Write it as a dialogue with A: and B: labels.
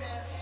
A: Yeah.